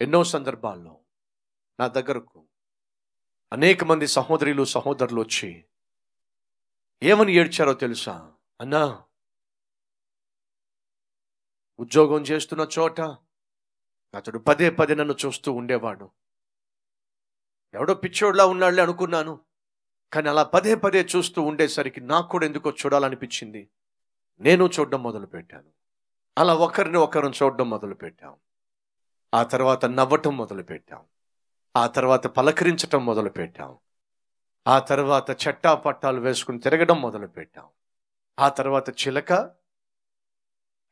ఎన్నో సందర్భాల్లో నా దగ్గరకు అనేక మంది సహోదరులు సహోదరులు వచ్చి ఏమని ఏడ్చారో తెలుసా? అన్నా ఉద్యోగం చేస్తున్న చోట అతడు పదే పదే నన్ను చూస్తూ ఉండేవాడు. ఎవడో పిచ్చోడ్లా ఉన్నాడులే అనుకున్నాను. కానీ అలా పదే పదే చూస్తూ ఉండేసరికి నాకు కూడా ఎందుకో చూడాలనిపించింది. నేను చూడడం మొదలుపెట్టాను. అలా ఒకరిని ఒకరిని చూడడం మొదలుపెట్టాం. ఆ తర్వాత నవ్వటం మొదలుపెట్టాం. ఆ తర్వాత పలకరించటం మొదలుపెట్టాం. ఆ తర్వాత చట్టా పట్టాలు వేసుకుని తిరగడం మొదలుపెట్టాం. ఆ తర్వాత చిలక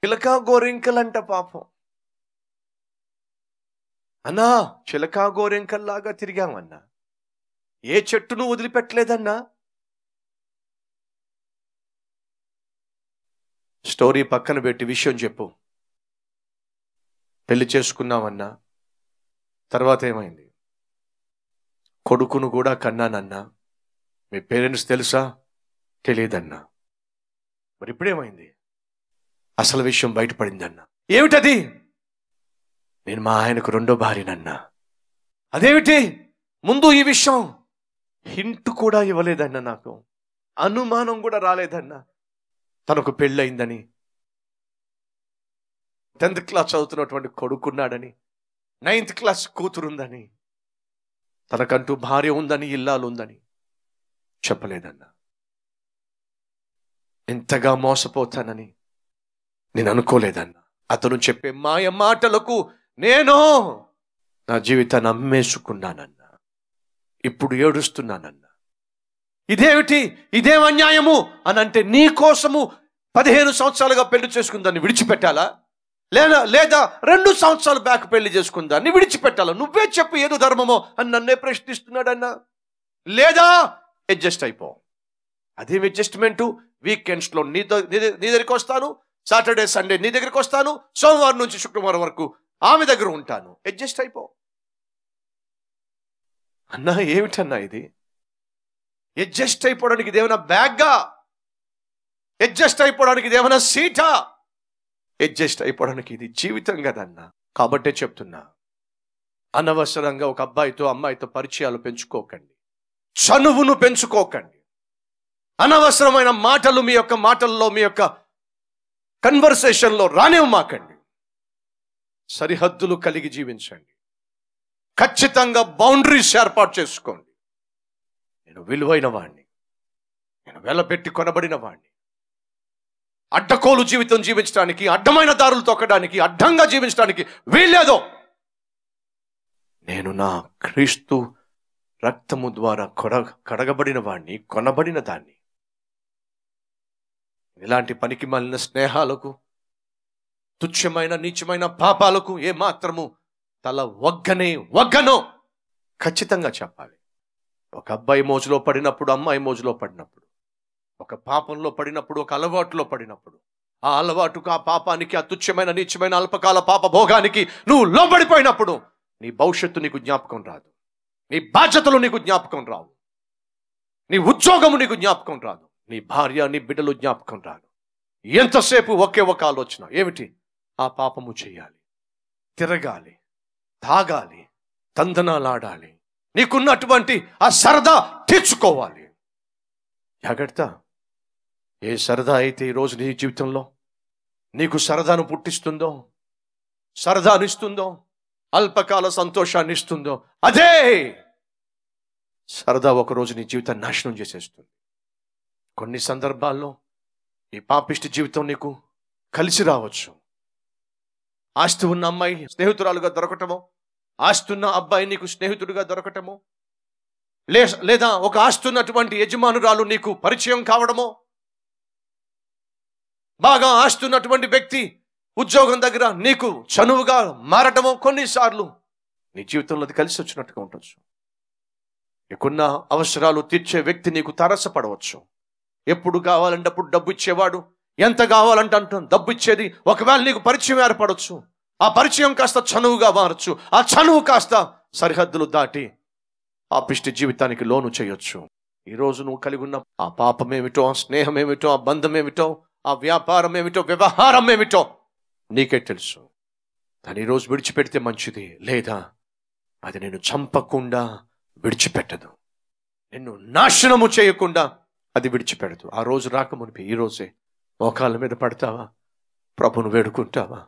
చిలక గోరింకలంట పాపం. అన్నా చిలక గోరింకల్లాగా తిరిగామన్నా. ఏ చెట్టును వదిలిపెట్టలేదన్నా? స్టోరీ పక్కన పెట్టి విషయం చెప్పు. పెళ్ళి చేసుకున్నామన్నా తర్వాత ఏమైంది? కొడుకును కూడా కన్నానన్నా మీ పేరెంట్స్ తెలుసా? తెలియదన్నా. మరి ఇప్పుడేమైంది? అసలు విషయం బయటపడిందన్నా. ఏమిటది? నేను మా ఆయనకు రెండో భార్యనన్నా. అదేమిటి? ముందు ఈ విషయం. హింట్ కూడా ఇవ్వలేదన్న నాకు. అనుమానం కూడా రాలేదన్నా. తనకు పెళ్ళయిందని టెన్త్ క్లాస్ చదువుతున్నటువంటి కొడుకున్నాడని నైన్త్ క్లాస్ కూతురుందని తనకంటూ భార్య ఉందని ఇల్లాలు ఉందని చెప్పలేదన్నా. ఎంతగా మోసపోతానని నేను అనుకోలేదన్నా. అతను చెప్పే మాయ మాటలకు నేను నా జీవితాన్ని అమ్మేసుకున్నానన్నా. ఇప్పుడు ఏడుస్తున్నానన్నా. ఇదేమిటి? ఇదేం అన్యాయము? అని అంటే నీ కోసము పదిహేను సంవత్సరాలుగా పెళ్ళి చేసుకుందాన్ని విడిచిపెట్టాలా? లేదా లేదా రెండు సంవత్సరాలు బ్యాక్ పెళ్ళి చేసుకుందాన్ని విడిచిపెట్టాలా? నువ్వే చెప్పు ఏదో ధర్మమో. అని నన్నే ప్రశ్నిస్తున్నాడన్నా లేదా అడ్జస్ట్ అయిపో. అదేం అడ్జస్ట్మెంటు? వీకెండ్స్లో నీ నీ నీ దగ్గరికి వస్తాను. సాటర్డే సండే నీ దగ్గరికి వస్తాను. సోమవారం నుంచి శుక్రవారం వరకు ఆమె దగ్గర ఉంటాను. అడ్జస్ట్ అయిపో. అన్నా ఏమిటన్నా ఇది? అడ్జస్ట్ అయిపోవడానికి ఇదేమైనా బ్యాగ్గా? అడ్జస్ట్ అయిపోవడానికి ఇదేమైనా సీటా? అడ్జస్ట్ అయిపోవడానికి ఇది జీవితం కదన్నా. కాబట్టే చెప్తున్నా అనవసరంగా ఒక అబ్బాయితో అమ్మాయితో పరిచయాలు పెంచుకోకండి. చనువును పెంచుకోకండి. అనవసరమైన మాటలు మీ యొక్క మాటల్లో మీ యొక్క కన్వర్సేషన్లో రానివ్వమాకండి. సరిహద్దులు కలిగి జీవించండి. ఖచ్చితంగా బౌండరీస్ ఏర్పాటు చేసుకోండి. నేను విలువైన వాణ్ణి. నేను వెలపెట్టి కొనబడిన వాణ్ణి. అడ్డకోలు జీవితం జీవించడానికి అడ్డమైన దారులు తొక్కడానికి అడ్డంగా జీవించడానికి వీల్లేదో. నేను నా క్రీస్తు రక్తము ద్వారా కొడ కడగబడిన వాణ్ణి కొనబడిన దాన్ని. ఇలాంటి పనికి మళ్ళిన స్నేహాలకు తుచ్చమైన నీచమైన పాపాలకు ఏమాత్రము తల వగ్గనే వగ్గనో ఖచ్చితంగా చెప్పాలి. ఒక అబ్బాయి మోజులో పడినప్పుడు అమ్మాయి మోజులో పడినప్పుడు ఒక పాపంలో పడినప్పుడు ఒక అలవాటులో పడినప్పుడు ఆ అలవాటుకు ఆ పాపానికి ఆ తుచ్చమైన నీచమైన అల్పకాల పాప భోగానికి నువ్వు లోబడిపోయినప్పుడు నీ భవిష్యత్తు నీకు జ్ఞాపకం రాదు. నీ బాధ్యతలు నీకు జ్ఞాపకం రావు. నీ ఉద్యోగము నీకు జ్ఞాపకం రాదు. నీ భార్య నీ బిడ్డలు జ్ఞాపకం రాదు. ఎంతసేపు ఒకే ఒక ఆలోచన ఏమిటి? ఆ పాపము చేయాలి. తిరగాలి. తాగాలి. తందనాలాడాలి. నీకున్నటువంటి ఆ సరదా తీర్చుకోవాలి. జాగ్రత్త. ఏ సరదా అయితే ఈరోజు నీ జీవితంలో? నీకు సరదాను పుట్టిస్తుందో? సరదానిస్తుందో అల్పకాల సంతోషాన్ని ఇస్తుందో? అదే సరదా ఒకరోజు నీ జీవితాన్ని నాశనం చేసేస్తుంది. కొన్ని సందర్భాల్లో ఈ పాపిష్టి జీవితం నీకు కలిసి రావచ్చు. ఆస్తి ఉన్న అమ్మాయి స్నేహితురాలుగా దొరకటమో? ఆస్తి ఉన్న అబ్బాయి నీకు స్నేహితుడిగా దొరకటమో? లేదా ఒక ఆస్తున్నటువంటి యజమానురాలు నీకు పరిచయం కావడమో? బాగా ఆస్తి ఉన్నటువంటి వ్యక్తి ఉద్యోగం దగ్గర నీకు చనువుగా మారటము కొన్నిసార్లు నీ జీవితంలో అది కలిసి వచ్చినట్టుగా ఉండొచ్చు. నీకున్న అవసరాలు తీర్చే వ్యక్తి నీకు తారసపడవచ్చు. ఎప్పుడు కావాలంటే అప్పుడు డబ్బు ఇచ్చేవాడు ఎంత కావాలంటే అంటాం డబ్బు ఇచ్చేది ఒకవేళ నీకు పరిచయం ఏర్పడవచ్చు ఆ పరిచయం కాస్త చనువుగా మారచ్చు. ఆ చనువు కాస్త సరిహద్దులు దాటి ఆ పిష్టి జీవితానికి లోను చేయొచ్చు. ఈరోజు నువ్వు కలిగి ఉన్న ఆ పాపమేమిటో ఆ స్నేహం ఏమిటో ఆ బంధం ఏమిటో ఆ వ్యాపారం ఏమిటో వ్యవహారం ఏమిటో నీకే తెలుసు. దాన్ని ఈరోజు విడిచిపెడితే మంచిది లేదా? అది నేను చంపకుండా విడిచిపెట్టదు. నిన్ను నాశనము చేయకుండా అది విడిచిపెడదు. ఆ రోజు రాకమునిపి ఈ రోజే మోకాళ్ళ మీద పడతావా? ప్రభును వేడుకుంటావా?